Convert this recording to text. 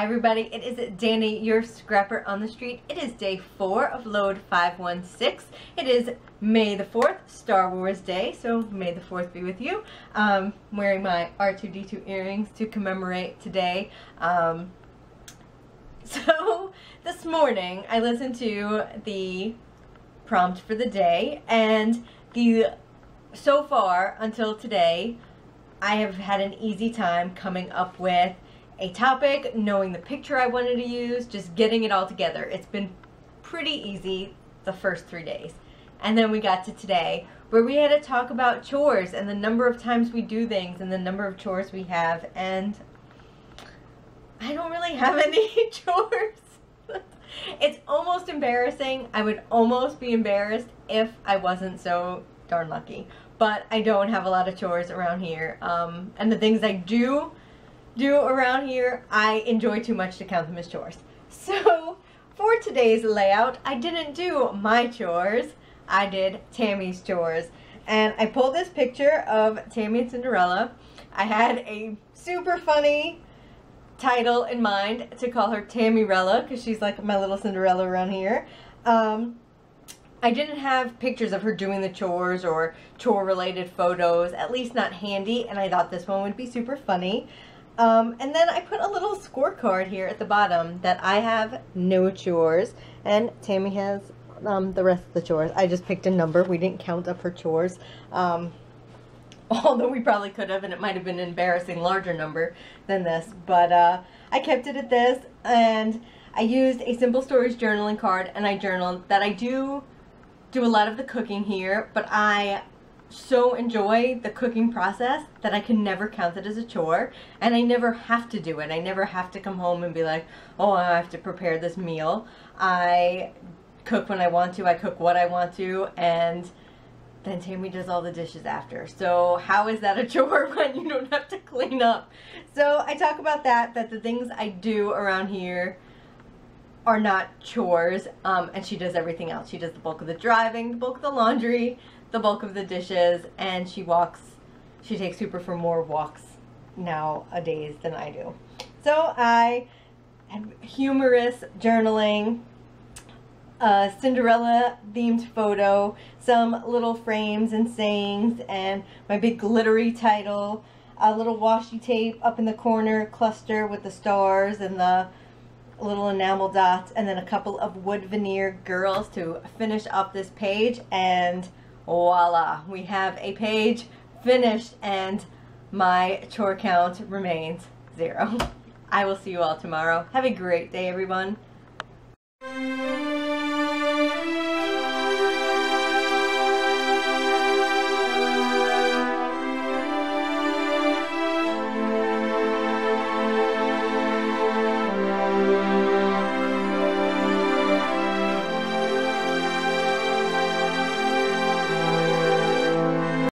everybody, it is Danny, your scrapper on the street. It is day four of load 516. It is May the 4th, Star Wars Day, so May the 4th be with you. Um, I'm wearing my R2-D2 earrings to commemorate today. Um, so, this morning I listened to the prompt for the day, and the so far until today, I have had an easy time coming up with a topic, knowing the picture I wanted to use, just getting it all together. It's been pretty easy the first three days. And then we got to today, where we had to talk about chores and the number of times we do things and the number of chores we have. And I don't really have any chores. it's almost embarrassing. I would almost be embarrassed if I wasn't so darn lucky. But I don't have a lot of chores around here. Um, and the things I do do around here, I enjoy too much to count them as chores. So for today's layout, I didn't do my chores. I did Tammy's chores. And I pulled this picture of Tammy and Cinderella. I had a super funny title in mind to call her Tammyrella because she's like my little Cinderella around here. Um, I didn't have pictures of her doing the chores or chore related photos, at least not handy, and I thought this one would be super funny. Um, and then I put a little scorecard here at the bottom that I have no chores and Tammy has um, the rest of the chores. I just picked a number. We didn't count up her chores. Um, although we probably could have and it might have been an embarrassing larger number than this. But uh, I kept it at this and I used a simple stories journaling card and I journaled that I do do a lot of the cooking here, but I so enjoy the cooking process that I can never count it as a chore and I never have to do it. I never have to come home and be like, oh, I have to prepare this meal. I cook when I want to, I cook what I want to, and then Tammy does all the dishes after. So how is that a chore when you don't have to clean up? So I talk about that, that the things I do around here are not chores, um, and she does everything else. She does the bulk of the driving, the bulk of the laundry, the bulk of the dishes and she walks, she takes Super for more walks nowadays than I do. So I humorous journaling, a Cinderella themed photo, some little frames and sayings, and my big glittery title, a little washi tape up in the corner cluster with the stars and the little enamel dots, and then a couple of wood veneer girls to finish up this page, and voila, we have a page finished and my chore count remains zero. I will see you all tomorrow. Have a great day, everyone.